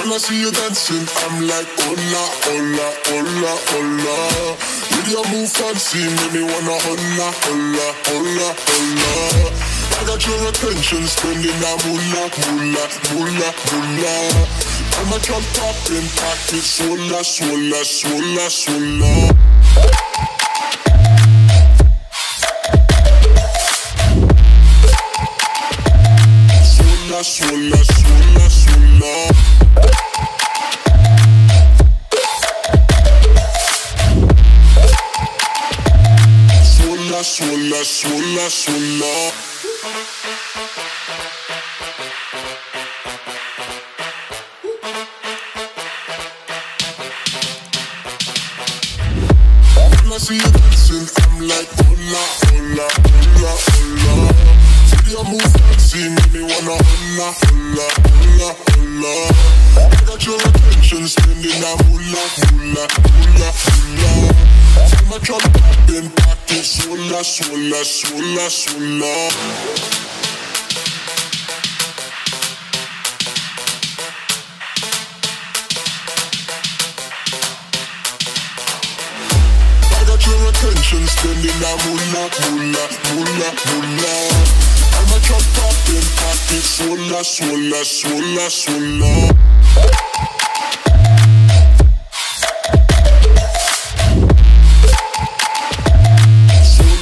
When I see you dancing, I'm like, hola, hola, hola, hola. With your move fancy, make me wanna hola, hola, hola, hola. I got your attention, spending that moolah, moolah, moolah, moolah. I'm a drop popping, pocket, swalla, swalla, swalla, swalla. Swalla, swalla, swalla, Swalla, swalla, swalla. When I see you dancing, I'm like, hola, hola, hola, hola. See your move fancy, make me wanna hola, hola, hola, hola. I got your attention, spending that moolah, moolah, moolah, moolah. See my truck popping, swalla, swalla. I got your attention, spending that moolah, moolah, moolah, moolah. I'm a truck popping, pocket, swalla, swalla, swalla, swalla.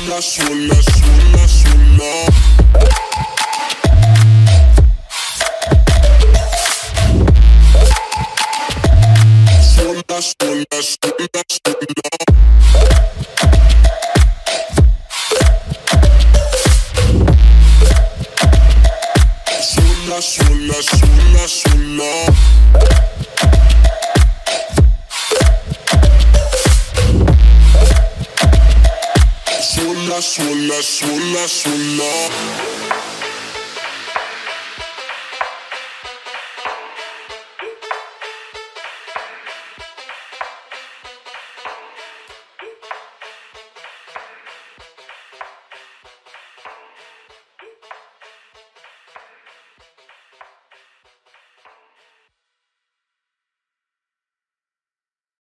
Swalla, swalla, swalla, swalla. Swalla, swalla, swalla, swalla. suela, suela, suela.